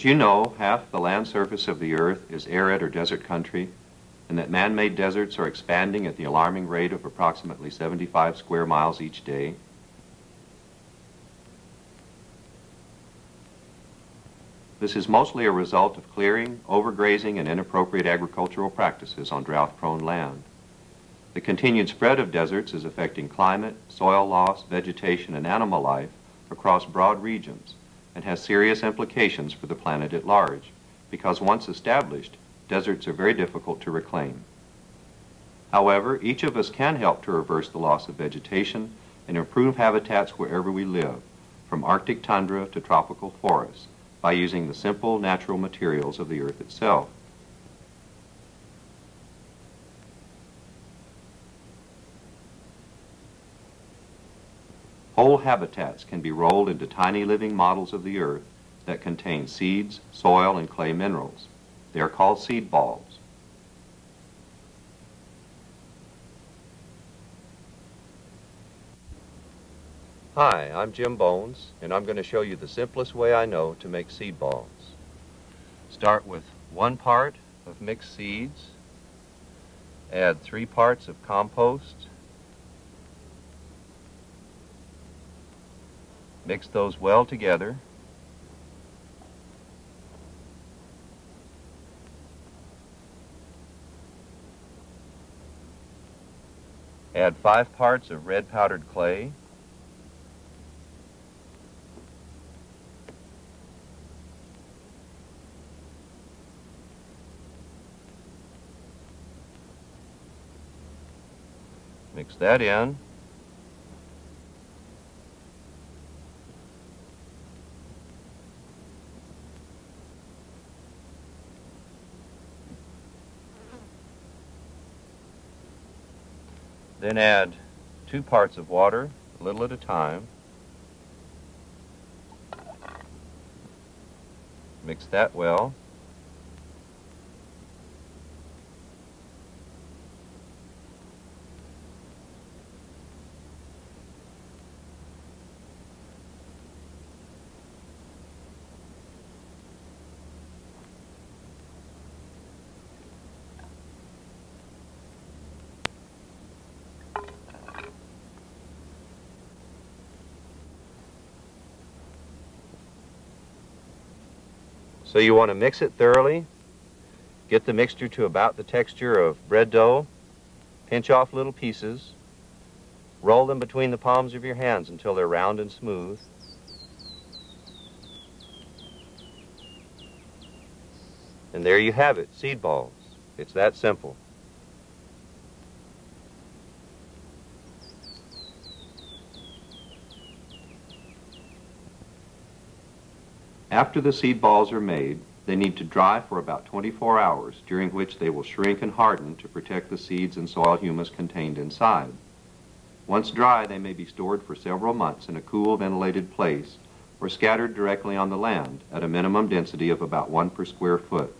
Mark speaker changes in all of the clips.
Speaker 1: Did you know half the land surface of the Earth is arid or desert country, and that man-made deserts are expanding at the alarming rate of approximately 75 square miles each day? This is mostly a result of clearing, overgrazing, and inappropriate agricultural practices on drought-prone land. The continued spread of deserts is affecting climate, soil loss, vegetation, and animal life across broad regions and has serious implications for the planet at large because once established, deserts are very difficult to reclaim. However, each of us can help to reverse the loss of vegetation and improve habitats wherever we live, from Arctic tundra to tropical forests, by using the simple natural materials of the earth itself. Whole habitats can be rolled into tiny living models of the earth that contain seeds, soil, and clay minerals. They are called seed balls. Hi, I'm Jim Bones, and I'm going to show you the simplest way I know to make seed balls. Start with one part of mixed seeds, add three parts of compost, mix those well together, Add five parts of red powdered clay. Mix that in. Then add two parts of water, a little at a time. Mix that well. So you want to mix it thoroughly, get the mixture to about the texture of bread dough, pinch off little pieces, roll them between the palms of your hands until they're round and smooth. And there you have it, seed balls. It's that simple. After the seed balls are made, they need to dry for about 24 hours, during which they will shrink and harden to protect the seeds and soil humus contained inside. Once dry, they may be stored for several months in a cool, ventilated place or scattered directly on the land at a minimum density of about one per square foot.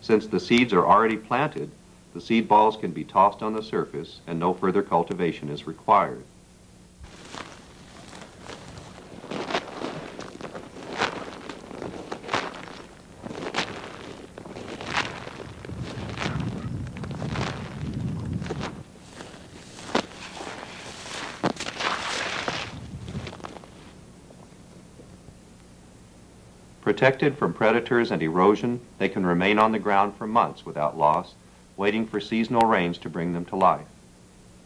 Speaker 1: Since the seeds are already planted, the seed balls can be tossed on the surface and no further cultivation is required. Protected from predators and erosion, they can remain on the ground for months without loss, waiting for seasonal rains to bring them to life.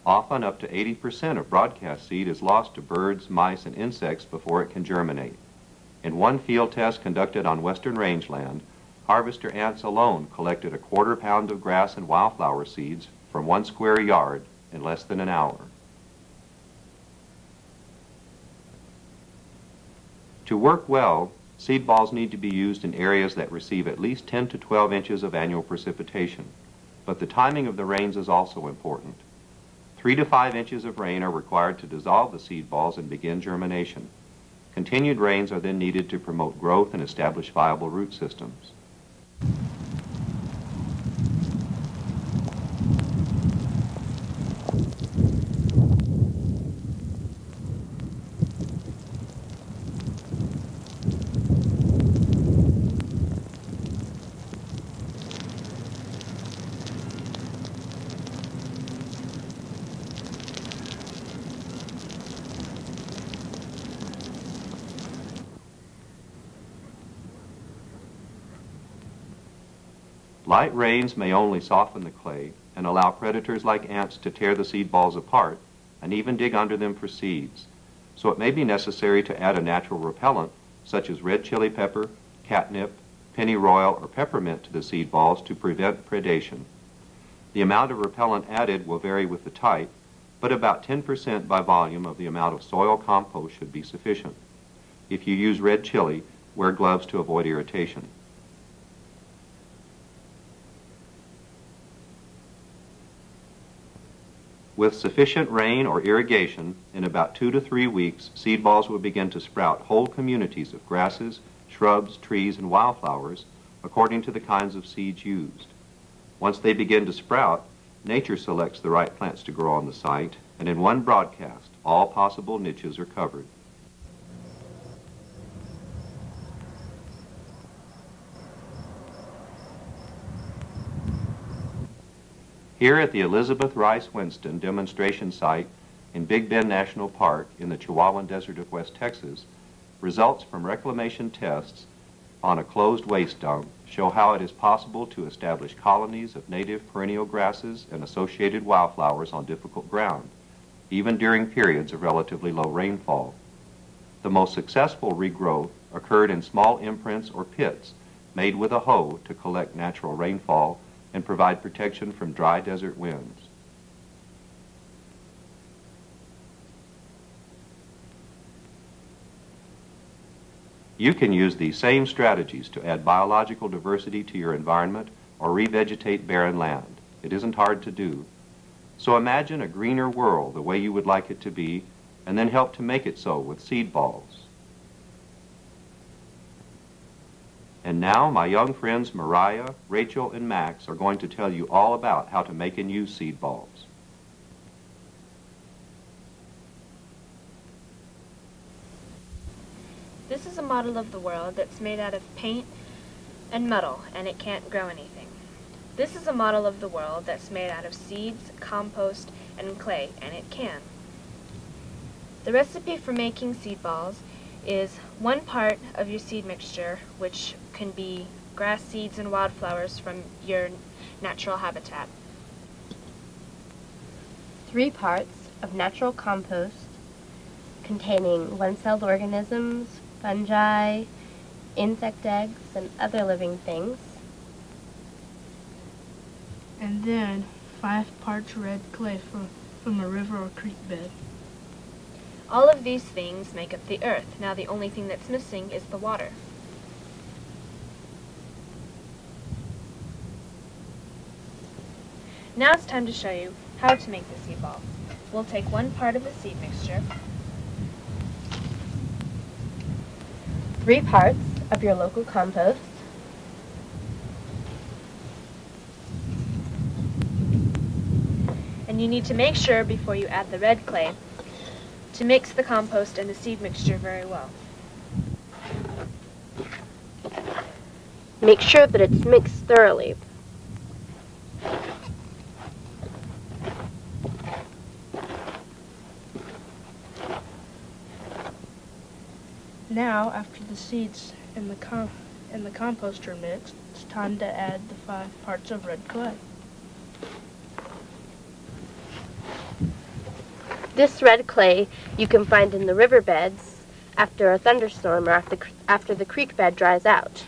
Speaker 1: Often up to 80% of broadcast seed is lost to birds, mice, and insects before it can germinate. In one field test conducted on western rangeland, harvester ants alone collected a quarter pound of grass and wildflower seeds from one square yard in less than an hour. To work well, Seed balls need to be used in areas that receive at least 10 to 12 inches of annual precipitation, but the timing of the rains is also important. Three to five inches of rain are required to dissolve the seed balls and begin germination. Continued rains are then needed to promote growth and establish viable root systems. Light rains may only soften the clay and allow predators like ants to tear the seed balls apart and even dig under them for seeds. So it may be necessary to add a natural repellent such as red chili pepper, catnip, pennyroyal, or peppermint to the seed balls to prevent predation. The amount of repellent added will vary with the type, but about 10% by volume of the amount of soil compost should be sufficient. If you use red chili, wear gloves to avoid irritation. With sufficient rain or irrigation, in about two to three weeks, seed balls will begin to sprout whole communities of grasses, shrubs, trees, and wildflowers according to the kinds of seeds used. Once they begin to sprout, nature selects the right plants to grow on the site, and in one broadcast, all possible niches are covered. Here at the Elizabeth Rice Winston demonstration site in Big Bend National Park in the Chihuahuan Desert of West Texas, results from reclamation tests on a closed waste dump show how it is possible to establish colonies of native perennial grasses and associated wildflowers on difficult ground, even during periods of relatively low rainfall. The most successful regrowth occurred in small imprints or pits made with a hoe to collect natural rainfall and provide protection from dry desert winds. You can use these same strategies to add biological diversity to your environment or revegetate barren land. It isn't hard to do. So imagine a greener world the way you would like it to be, and then help to make it so with seed balls. And now my young friends Mariah, Rachel, and Max are going to tell you all about how to make and use seed balls.
Speaker 2: This is a model of the world that's made out of paint and metal, and it can't grow anything. This is a model of the world that's made out of seeds, compost, and clay, and it can. The recipe for making seed balls is one part of your seed mixture, which can be grass seeds and wildflowers from your natural habitat.
Speaker 3: Three parts of natural compost containing one-celled organisms, fungi, insect eggs, and other living things.
Speaker 4: And then five parts red clay from, from a river or creek bed.
Speaker 2: All of these things make up the earth. Now the only thing that's missing is the water. Now it's time to show you how to make the seed ball. We'll take one part of the seed mixture,
Speaker 3: three parts of your local compost,
Speaker 2: and you need to make sure before you add the red clay to mix the compost and the seed mixture very well.
Speaker 3: Make sure that it's mixed thoroughly.
Speaker 4: Now, after the seeds and the, com and the compost are mixed, it's time to add the five parts of red clay.
Speaker 3: This red clay you can find in the riverbeds after a thunderstorm or after, after the creek bed dries out.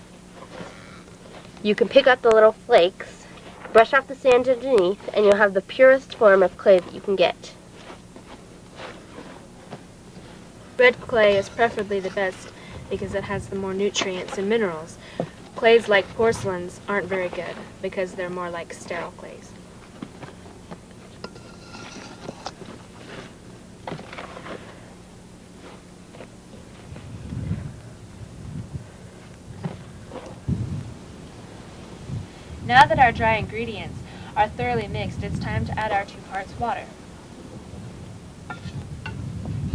Speaker 3: You can pick up the little flakes, brush off the sand underneath, and you'll have the purest form of clay that you can get.
Speaker 2: Red clay is preferably the best because it has the more nutrients and minerals. Clays like porcelains aren't very good because they're more like sterile clays. Now that our dry ingredients are thoroughly mixed, it's time to add our two parts water.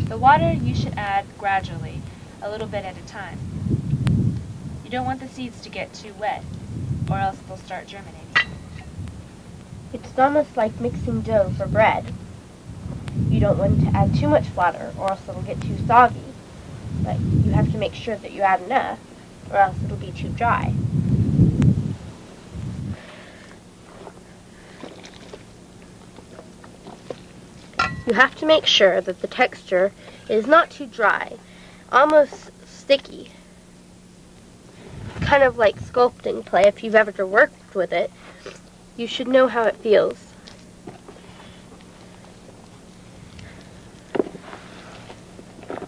Speaker 2: The water you should add gradually, a little bit at a time. You don't want the seeds to get too wet, or else they'll start germinating.
Speaker 3: It's almost like mixing dough for bread. You don't want to add too much water, or else it'll get too soggy. But you have to make sure that you add enough, or else it'll be too dry. You have to make sure that the texture is not too dry, almost sticky. Kind of like sculpting clay, if you've ever worked with it, you should know how it feels.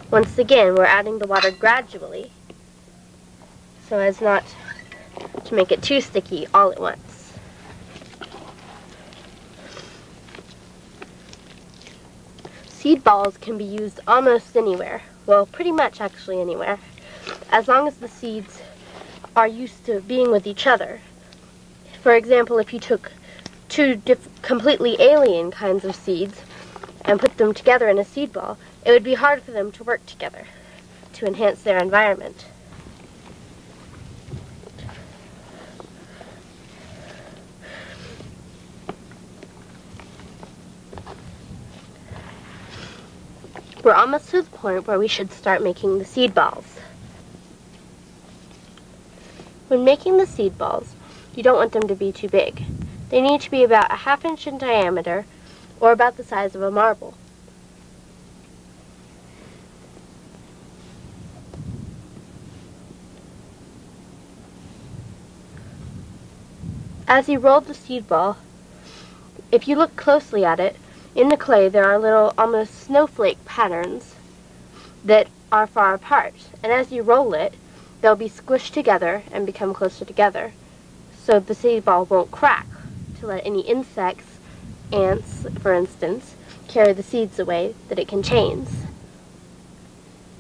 Speaker 3: Once again, we're adding the water gradually so as not to make it too sticky all at once. Seed balls can be used almost anywhere, well pretty much actually anywhere, as long as the seeds are used to being with each other. For example, if you took two completely alien kinds of seeds and put them together in a seed ball, it would be hard for them to work together to enhance their environment. We're almost to the point where we should start making the seed balls. When making the seed balls, you don't want them to be too big. They need to be about a half inch in diameter or about the size of a marble. As you roll the seed ball, if you look closely at it, in the clay, there are little, almost snowflake patterns that are far apart. And as you roll it, they'll be squished together and become closer together. So the seed ball won't crack to let any insects, ants, for instance, carry the seeds away that it contains.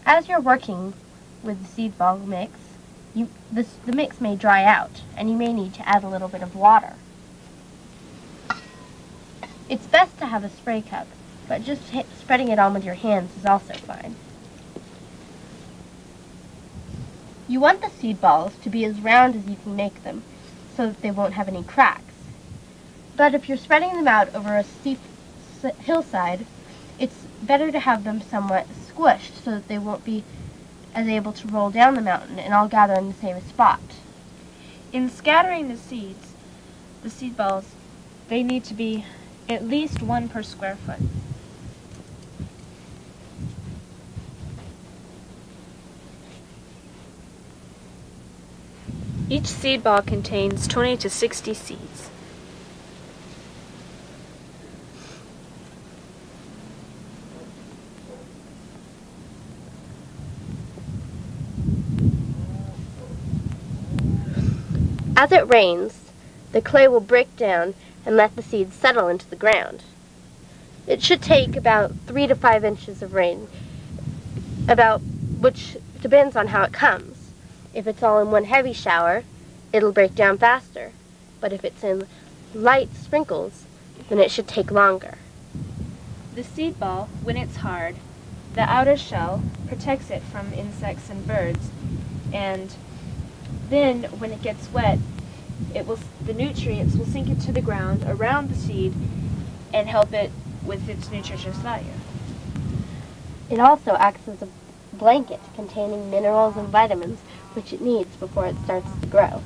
Speaker 3: As you're working with the seed ball mix, you, this, the mix may dry out, and you may need to add a little bit of water. It's best to have a spray cup, but just hit, spreading it on with your hands is also fine. You want the seed balls to be as round as you can make them, so that they won't have any cracks. But if you're spreading them out over a steep hillside, it's better to have them somewhat squished so that they won't be as able to roll down the mountain and all gather in the same spot.
Speaker 2: In scattering the seeds, the seed balls, they need to be at least one per square foot. Each seed ball contains 20 to 60 seeds.
Speaker 3: As it rains, the clay will break down and let the seeds settle into the ground. It should take about three to five inches of rain, about which depends on how it comes. If it's all in one heavy shower, it'll break down faster. But if it's in light sprinkles, then it should take longer.
Speaker 2: The seed ball, when it's hard, the outer shell protects it from insects and birds, and then when it gets wet, it will the nutrients will sink into the ground around the seed and help it with its nutritious value.
Speaker 3: It also acts as a blanket containing minerals and vitamins which it needs before it starts to grow.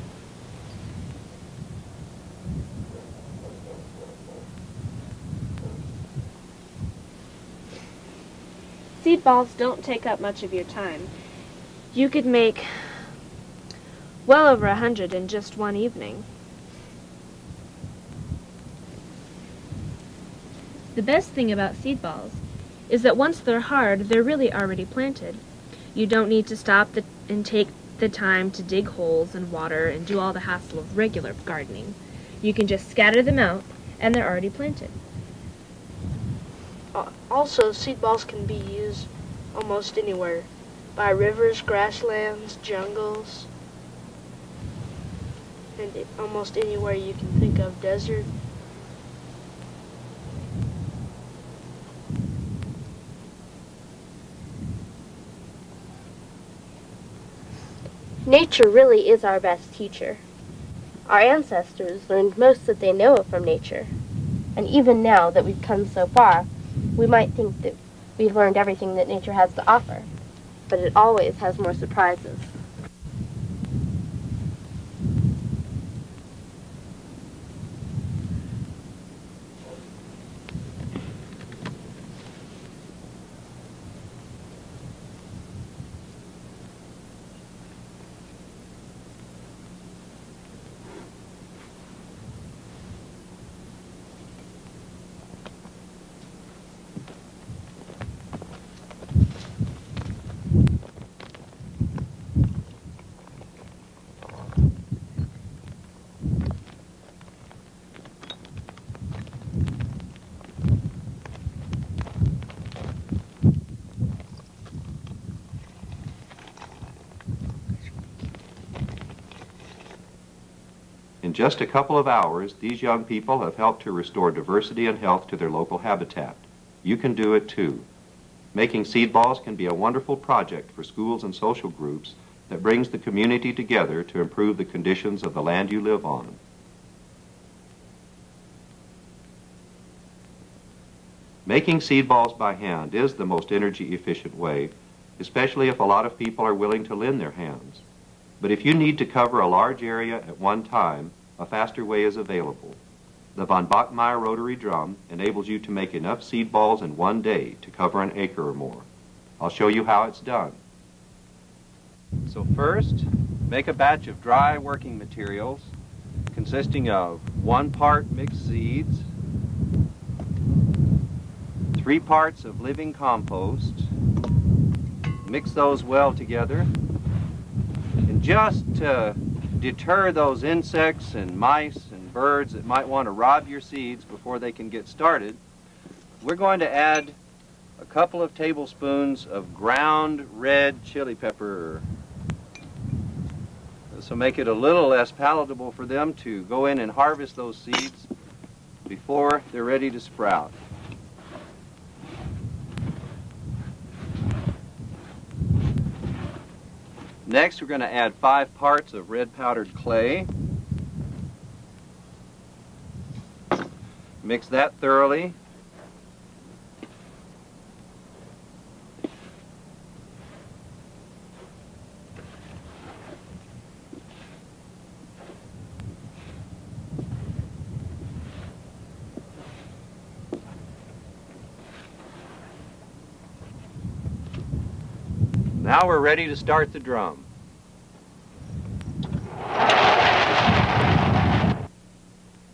Speaker 2: Seed balls don't take up much of your time. You could make well over a hundred in just one evening. The best thing about seed balls is that once they're hard, they're really already planted. You don't need to stop the, and take the time to dig holes and water and do all the hassle of regular gardening. You can just scatter them out and they're already planted.
Speaker 4: Uh, also, seed balls can be used almost anywhere. By rivers, grasslands, jungles, and almost anywhere you can think of desert.
Speaker 3: Nature really is our best teacher. Our ancestors learned most that they know from nature. And even now that we've come so far, we might think that we've learned everything that nature has to offer. But it always has more surprises.
Speaker 1: Just a couple of hours, these young people have helped to restore diversity and health to their local habitat. You can do it too. Making seed balls can be a wonderful project for schools and social groups that brings the community together to improve the conditions of the land you live on. Making seed balls by hand is the most energy efficient way, especially if a lot of people are willing to lend their hands. But if you need to cover a large area at one time, a faster way is available. The von Bachmeier rotary drum enables you to make enough seed balls in one day to cover an acre or more. I'll show you how it's done. So first, make a batch of dry working materials consisting of one part mixed seeds, three parts of living compost, mix those well together, and just to deter those insects and mice and birds that might want to rob your seeds before they can get started, we're going to add a couple of tablespoons of ground red chili pepper. This will make it a little less palatable for them to go in and harvest those seeds before they're ready to sprout. Next, we're going to add five parts of red powdered clay. Mix that thoroughly. Now we're ready to start the drum.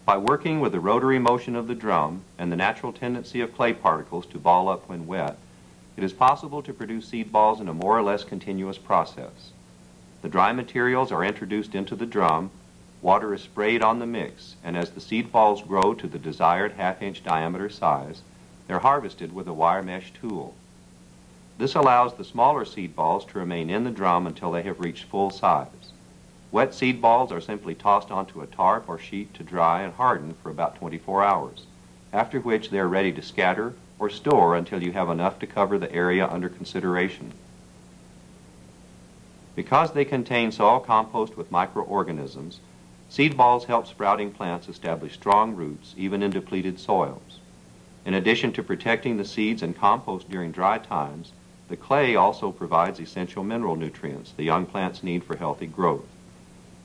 Speaker 1: By working with the rotary motion of the drum and the natural tendency of clay particles to ball up when wet, it is possible to produce seed balls in a more or less continuous process. The dry materials are introduced into the drum, water is sprayed on the mix, and as the seed balls grow to the desired half-inch diameter size, they're harvested with a wire mesh tool. This allows the smaller seed balls to remain in the drum until they have reached full size. Wet seed balls are simply tossed onto a tarp or sheet to dry and harden for about 24 hours, after which they are ready to scatter or store until you have enough to cover the area under consideration. Because they contain soil compost with microorganisms, seed balls help sprouting plants establish strong roots even in depleted soils. In addition to protecting the seeds and compost during dry times, the clay also provides essential mineral nutrients the young plants need for healthy growth.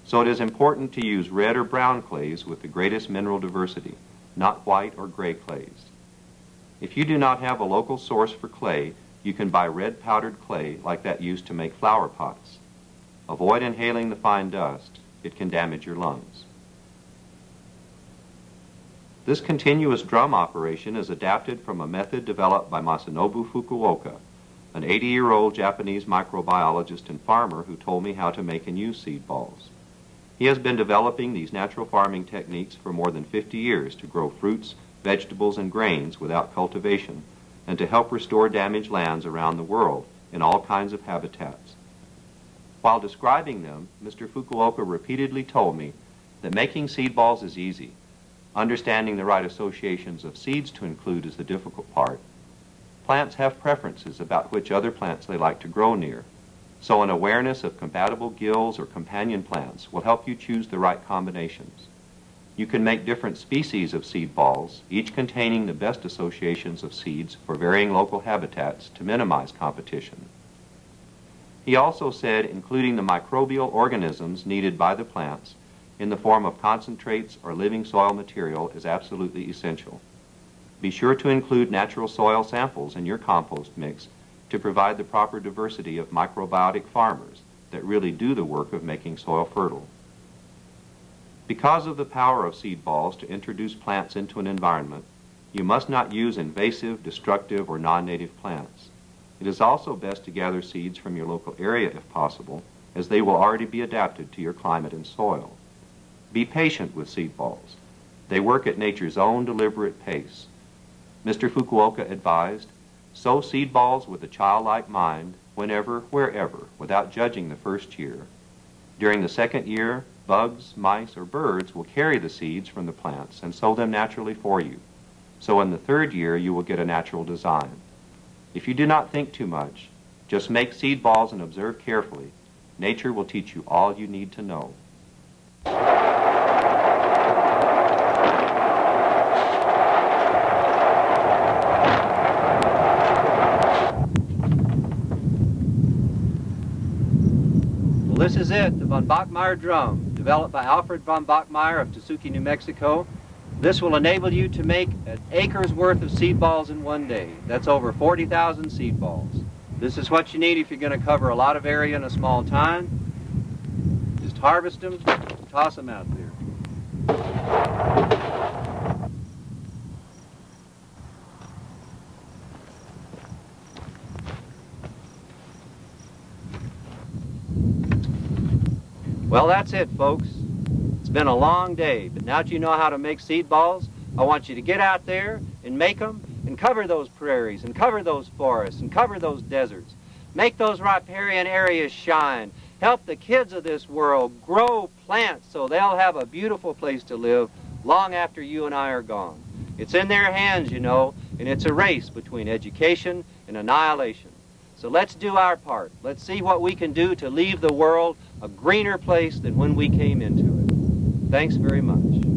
Speaker 1: So it is important to use red or brown clays with the greatest mineral diversity, not white or gray clays. If you do not have a local source for clay, you can buy red powdered clay like that used to make flower pots. Avoid inhaling the fine dust. It can damage your lungs. This continuous drum operation is adapted from a method developed by Masanobu Fukuoka, an 80-year-old Japanese microbiologist and farmer who told me how to make and use seed balls. He has been developing these natural farming techniques for more than 50 years to grow fruits, vegetables, and grains without cultivation, and to help restore damaged lands around the world in all kinds of habitats. While describing them, Mr. Fukuoka repeatedly told me that making seed balls is easy. Understanding the right associations of seeds to include is the difficult part. Plants have preferences about which other plants they like to grow near, so an awareness of compatible guilds or companion plants will help you choose the right combinations. You can make different species of seed balls, each containing the best associations of seeds for varying local habitats to minimize competition. He also said including the microbial organisms needed by the plants in the form of concentrates or living soil material is absolutely essential. Be sure to include natural soil samples in your compost mix to provide the proper diversity of microbiotic farmers that really do the work of making soil fertile. Because of the power of seed balls to introduce plants into an environment, you must not use invasive, destructive, or non-native plants. It is also best to gather seeds from your local area if possible, as they will already be adapted to your climate and soil. Be patient with seed balls. They work at nature's own deliberate pace. Mr. Fukuoka advised, Sow seed balls with a childlike mind, whenever, wherever, without judging the first year. During the second year,
Speaker 5: bugs, mice, or birds will carry the seeds from the plants and sow them naturally for you. So in the third year, you will get a natural design. If you do not think too much, just make seed balls and observe carefully. Nature will teach you all you need to know.
Speaker 1: Is it, the von Bachmeier drum, developed by Alfred von Bachmeier of Tesuque, New Mexico. This will enable you to make an acre's worth of seed balls in one day. That's over 40,000 seed balls. This is what you need if you're going to cover a lot of area in a small time. Just harvest them, toss them out there. Well, that's it, folks. It's been a long day, but now that you know how to make seed balls, I want you to get out there and make them and cover those prairies and cover those forests and cover those deserts. Make those riparian areas shine. Help the kids of this world grow plants so they'll have a beautiful place to live long after you and I are gone. It's in their hands, you know, and it's a race between education and annihilation. So let's do our part. Let's see what we can do to leave the world a greener place than when we came into it. Thanks very much.